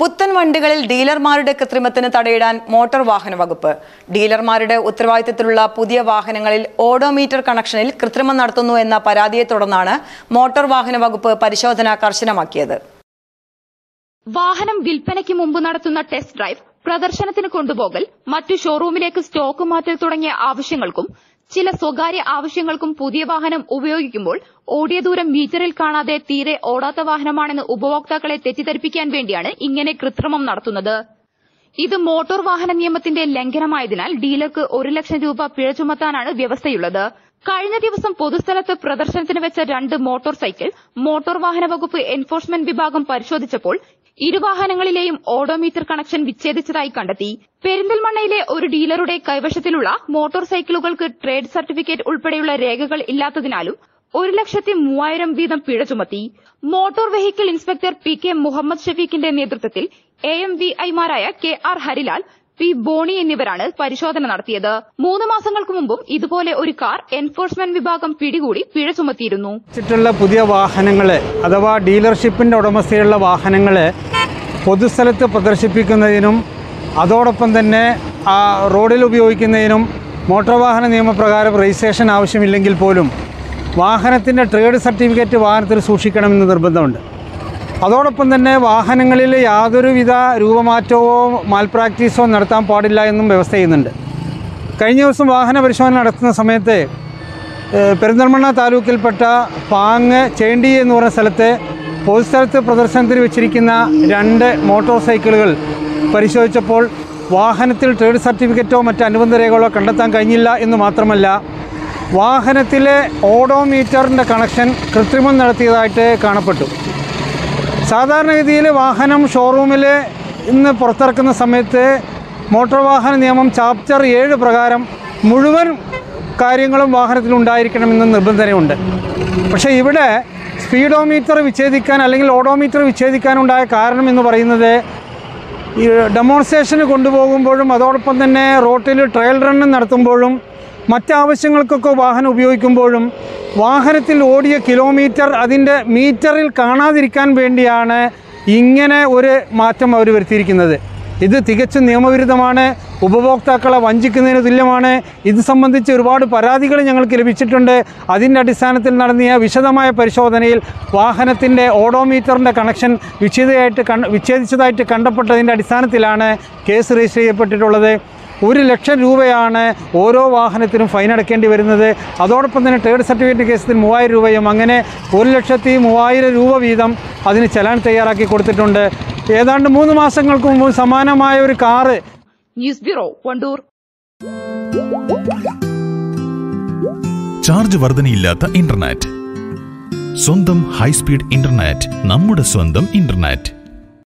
പുത്തൻ വണ്ടികളിൽ ഡീലർമാരുടെ കൃത്രിമത്തിന് തടയിടാൻ മോട്ടോർ വാഹന വകുപ്പ്. ഡീലർമാരുടെ ഉത്തരവാദിത്തത്തിലുള്ള പുതിയ വാഹനങ്ങളിൽ ഓഡോമീറ്റർ കണക്ഷനിൽ കൃത്രിമം നടത്തുന്നു എന്ന പരാതിയെ തുടർന്നാണ് മോട്ടോർ വാഹന വകുപ്പ് പരിശോധന കർശനമാക്കിയത്. വാഹനം വിൽപ്പനയ്ക്ക് മുമ്പ് നടത്തുന്ന ടെസ്റ്റ് ഡ്രൈവ് പ്രദർശനത്തിന് കൊണ്ടുപോകൽ മറ്റു ഷോറൂമിലേക്ക് സ്റ്റോക്ക് മാറ്റൽ തുടങ്ങിയ ആവശ്യങ്ങൾക്കും ചില സ്വകാര്യ ആവശ്യങ്ങൾക്കും പുതിയ വാഹനം ഉപയോഗിക്കുമ്പോൾ ഓടിയ ദൂരം മീറ്ററിൽ കാണാതെ തീരെ ഓടാത്ത വാഹനമാണെന്ന് ഉപഭോക്താക്കളെ തെറ്റിദ്ധരിപ്പിക്കാൻ വേണ്ടിയാണ് ഇങ്ങനെ കൃത്രിമം നടത്തുന്നത്. ഇത് മോട്ടോർ വാഹന നിയമത്തിന്റെ ലംഘനമായതിനാൽ ഡീലർക്ക് ഒരു ലക്ഷം രൂപ പിഴ ചുമത്താനാണ് വ്യവസ്ഥയുള്ളത്. കഴിഞ്ഞ ദിവസം പൊതുസ്ഥലത്ത് പ്രദർശനത്തിന് വെച്ച രണ്ട് മോട്ടോർ സൈക്കിൾ മോട്ടോർ വാഹന വകുപ്പ് എൻഫോഴ്സ്മെന്റ് വിഭാഗം പരിശോധിച്ചപ്പോൾ ഇരുവാഹനങ്ങളിലെയും ഓഡോമീറ്റർ കണക്ഷൻ വിച്ഛേദിച്ചതായി കണ്ടെത്തി. പെരിന്തൽമണ്ണയിലെ ഒരു ഡീലറുടെ കൈവശത്തിലുള്ള മോട്ടോർ സൈക്കിളുകൾക്ക് ട്രേഡ് സർട്ടിഫിക്കറ്റ് ഉൾപ്പെടെയുള്ള രേഖകൾ ഇല്ലാത്തതിനാലും ഒരു ലക്ഷത്തി മൂവായിരം വീതം പിഴ ചുമത്തി. Motor vehicle inspector P K Muhammad ഷഫീഖിന്റെ നേതൃത്വത്തിൽ എ എം വി ഐമാരായ K R Harilal P Boney എന്നിവരാണ് പരിശോധന നടത്തിയത്. മൂന്ന് മാസങ്ങൾക്ക് മുമ്പും ഇതുപോലെ ഒരു കാർ എൻഫോഴ്സ്മെന്റ് വിഭാഗം പിടികൂടി പിഴ ചുമത്തിയിരുന്നു. പുതിയ വാഹനങ്ങളെ അഥവാ ഡീലർഷിപ്പിന്റെ ഉടമസ്ഥയിലുള്ള വാഹനങ്ങളെ പൊതുസ്ഥലത്ത് പ്രദർശിപ്പിക്കുന്നതിനും അതോടൊപ്പം തന്നെ ആ റോഡിൽ ഉപയോഗിക്കുന്നതിനും മോട്ടോർ വാഹന നിയമപ്രകാരം രജിസ്ട്രേഷൻ ആവശ്യമില്ലെങ്കിൽ പോലും വാഹനത്തിന്റെ ട്രേഡ് സർട്ടിഫിക്കറ്റ് വാഹനത്തിൽ സൂക്ഷിക്കണമെന്ന് നിർബന്ധമുണ്ട്. അതോടൊപ്പം തന്നെ വാഹനങ്ങളിൽ യാതൊരുവിധ രൂപമാറ്റമോ മാൽപ്രാക്ടീസോ നടത്താൻ പാടില്ല എന്നും വ്യവസ്ഥ ചെയ്യുന്നുണ്ട്. കഴിഞ്ഞ ദിവസം വാഹന പരിശോധന നടത്തുന്ന സമയത്ത് പെരിന്തൽമണ്ണ താലൂക്കിൽപ്പെട്ട പാങ് ചേണ്ടി എന്ന് പറഞ്ഞ സ്ഥലത്ത് പൊതുസ്ഥലത്ത് പ്രദർശനത്തിന് വെച്ചിരിക്കുന്ന രണ്ട് മോട്ടോർ സൈക്കിളുകൾ പരിശോധിച്ചപ്പോൾ വാഹനത്തിൽ ട്രേഡ് സർട്ടിഫിക്കറ്റോ മറ്റ് അനുബന്ധ രേഖകളോ കണ്ടെത്താൻ കഴിഞ്ഞില്ല എന്ന് മാത്രമല്ല വാഹനത്തിലെ ഓഡോമീറ്ററിന്റെ കണക്ഷൻ കൃത്രിമം നടത്തിയതായിട്ട് കാണപ്പെട്ടു. സാധാരണഗതിയിൽ വാഹനം ഷോറൂമിൽ ഇന്ന് പുറത്തിറക്കുന്ന സമയത്ത് മോട്ടോർ വാഹന നിയമം ചാപ്റ്റർ ഏഴ് പ്രകാരം മുഴുവൻ കാര്യങ്ങളും വാഹനത്തിൽ ഉണ്ടായിരിക്കണമെന്ന് നിർബന്ധനയുണ്ട് പക്ഷേ ഇവിടെ സ്പീഡോമീറ്റർ വിച്ഛേദിക്കാൻ അല്ലെങ്കിൽ ഓഡോമീറ്റർ വിച്ഛേദിക്കാനുണ്ടായ കാരണം എന്ന് പറയുന്നത് ഈ ഡെമോൺസ്ട്രേഷന് കൊണ്ടുപോകുമ്പോഴും അതോടൊപ്പം തന്നെ റോട്ടിൽ ട്രയൽ റണ്ണും നടത്തുമ്പോഴും മറ്റാവശ്യങ്ങൾക്കൊക്കെ വാഹനം ഉപയോഗിക്കുമ്പോഴും വാഹനത്തിൽ ഓടിയ കിലോമീറ്റർ അതിന്റെ മീറ്ററിൽ കാണാതിരിക്കാൻ വേണ്ടിയാണ് ഇങ്ങനെ ഒരു മാറ്റം അവർ വരുത്തിയിരിക്കുന്നത്. ഇത് തികച്ചും നിയമവിരുദ്ധമാണ്. ഉപഭോക്താക്കളെ വഞ്ചിക്കുന്നതിന് തുല്യമാണ്. ഇത് സംബന്ധിച്ച് ഒരുപാട് പരാതികൾ ഞങ്ങൾക്ക് ലഭിച്ചിട്ടുണ്ട്. അതിന്റെ അടിസ്ഥാനത്തിൽ നടത്തിയ വിശദമായ പരിശോധനയിൽ വാഹനത്തിന്റെ ഓഡോമീറ്ററിന്റെ കണക്ഷൻ വിച്ഛേദമായിട്ട് കണ്ട വിച്ഛേദിച്ചതായിട്ട് കണ്ടപ്പെട്ടതിന്റെ അടിസ്ഥാനത്തിലാണ് കേസ് രജിസ്റ്റർ ചെയ്യപ്പെട്ടിട്ടുള്ളത്. ഒരു ലക്ഷം രൂപയാണ് ഓരോ വാഹനത്തിനും ഫൈൻ അടക്കേണ്ടി വരുന്നത്. അതോടൊപ്പം തന്നെ ട്രേഡ് സർട്ടിഫിക്കറ്റ് കേസിൽ മൂവായിരം രൂപയും അങ്ങനെ ഒരു ലക്ഷത്തി മൂവായിരം രൂപ വീതം അതിന് ചലാൻ തയ്യാറാക്കി കൊടുത്തിട്ടുണ്ട്. ഏതാണ്ട് മൂന്ന് മാസങ്ങൾക്ക് മുമ്പ് സമാനമായ ഒരു car news bureau Wandoor. Charge വർധനയില്ലാത്ത internet. സ്വന്തം ഹൈസ്പീഡ് ഇന്റർനെറ്റ് നമ്മുടെ സ്വന്തം ഇന്റർനെറ്റ്.